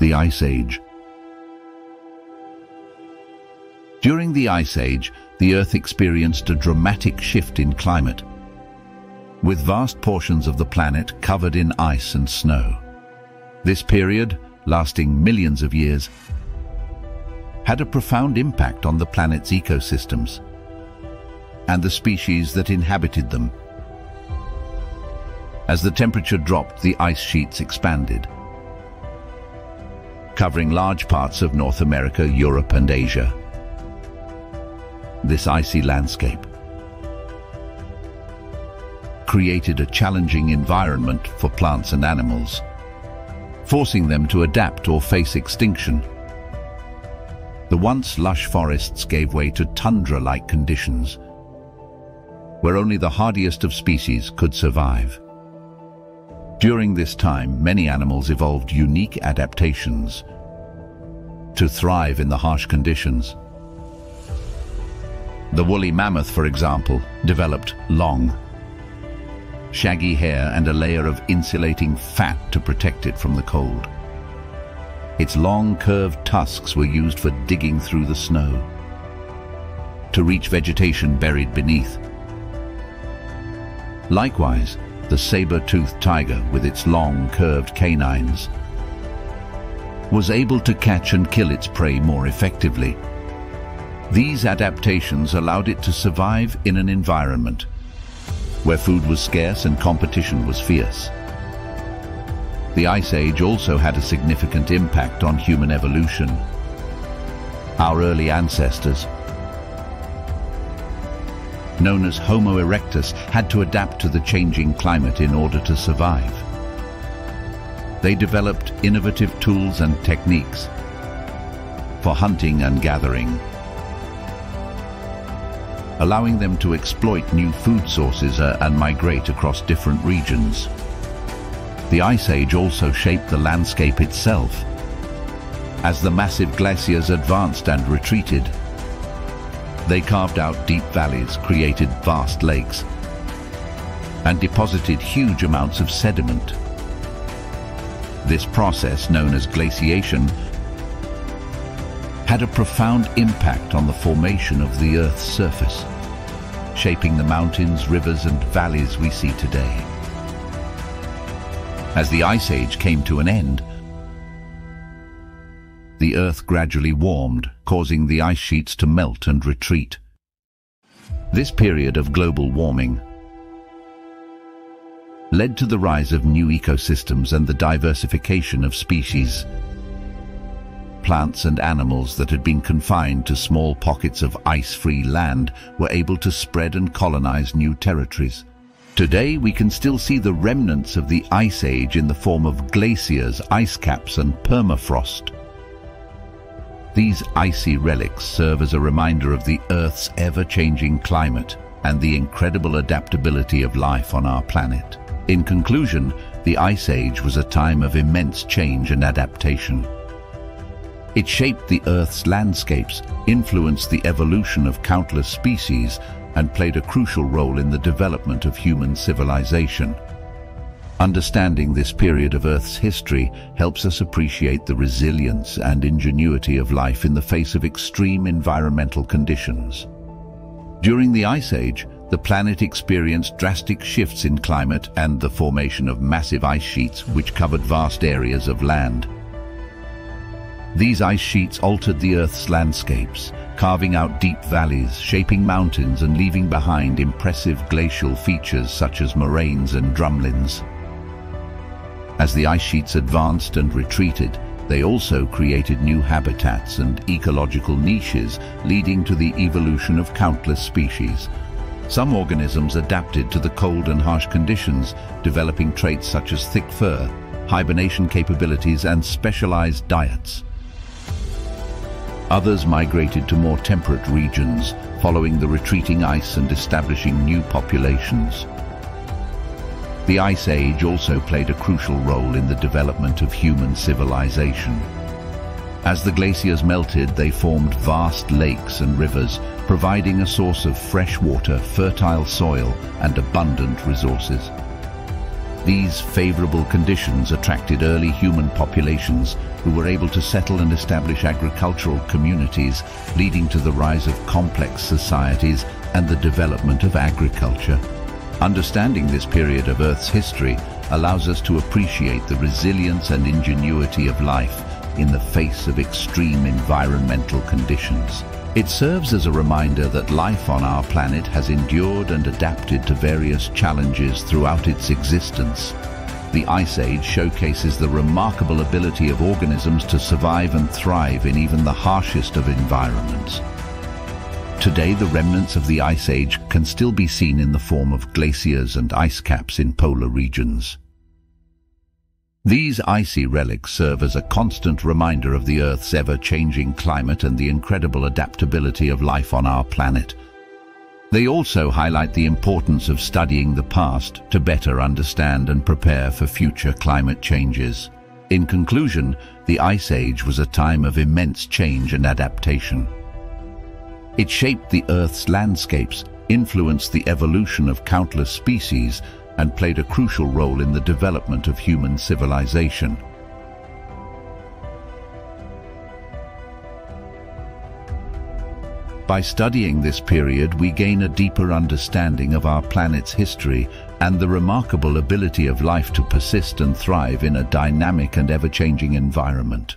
The Ice Age During the Ice Age, the Earth experienced a dramatic shift in climate, with vast portions of the planet covered in ice and snow. This period, lasting millions of years, had a profound impact on the planet's ecosystems and the species that inhabited them. As the temperature dropped, the ice sheets expanded, covering large parts of North America, Europe and Asia this icy landscape created a challenging environment for plants and animals, forcing them to adapt or face extinction. The once lush forests gave way to tundra-like conditions, where only the hardiest of species could survive. During this time, many animals evolved unique adaptations to thrive in the harsh conditions. The woolly mammoth, for example, developed long, shaggy hair and a layer of insulating fat to protect it from the cold. Its long curved tusks were used for digging through the snow to reach vegetation buried beneath. Likewise, the saber-toothed tiger with its long curved canines was able to catch and kill its prey more effectively these adaptations allowed it to survive in an environment where food was scarce and competition was fierce. The Ice Age also had a significant impact on human evolution. Our early ancestors, known as Homo erectus, had to adapt to the changing climate in order to survive. They developed innovative tools and techniques for hunting and gathering, allowing them to exploit new food sources uh, and migrate across different regions. The Ice Age also shaped the landscape itself. As the massive glaciers advanced and retreated, they carved out deep valleys, created vast lakes, and deposited huge amounts of sediment. This process, known as glaciation, had a profound impact on the formation of the Earth's surface, shaping the mountains, rivers and valleys we see today. As the Ice Age came to an end, the Earth gradually warmed, causing the ice sheets to melt and retreat. This period of global warming led to the rise of new ecosystems and the diversification of species plants and animals that had been confined to small pockets of ice-free land were able to spread and colonize new territories. Today we can still see the remnants of the Ice Age in the form of glaciers, ice caps and permafrost. These icy relics serve as a reminder of the Earth's ever-changing climate and the incredible adaptability of life on our planet. In conclusion, the Ice Age was a time of immense change and adaptation. It shaped the Earth's landscapes, influenced the evolution of countless species, and played a crucial role in the development of human civilization. Understanding this period of Earth's history helps us appreciate the resilience and ingenuity of life in the face of extreme environmental conditions. During the Ice Age, the planet experienced drastic shifts in climate and the formation of massive ice sheets which covered vast areas of land. These ice sheets altered the Earth's landscapes, carving out deep valleys, shaping mountains and leaving behind impressive glacial features such as moraines and drumlins. As the ice sheets advanced and retreated, they also created new habitats and ecological niches, leading to the evolution of countless species. Some organisms adapted to the cold and harsh conditions, developing traits such as thick fur, hibernation capabilities and specialized diets. Others migrated to more temperate regions, following the retreating ice and establishing new populations. The Ice Age also played a crucial role in the development of human civilization. As the glaciers melted, they formed vast lakes and rivers, providing a source of fresh water, fertile soil and abundant resources. These favorable conditions attracted early human populations who were able to settle and establish agricultural communities, leading to the rise of complex societies and the development of agriculture. Understanding this period of Earth's history allows us to appreciate the resilience and ingenuity of life in the face of extreme environmental conditions. It serves as a reminder that life on our planet has endured and adapted to various challenges throughout its existence. The Ice Age showcases the remarkable ability of organisms to survive and thrive in even the harshest of environments. Today, the remnants of the Ice Age can still be seen in the form of glaciers and ice caps in polar regions. These icy relics serve as a constant reminder of the Earth's ever-changing climate and the incredible adaptability of life on our planet. They also highlight the importance of studying the past to better understand and prepare for future climate changes. In conclusion, the Ice Age was a time of immense change and adaptation. It shaped the Earth's landscapes, influenced the evolution of countless species, and played a crucial role in the development of human civilization. By studying this period, we gain a deeper understanding of our planet's history and the remarkable ability of life to persist and thrive in a dynamic and ever-changing environment.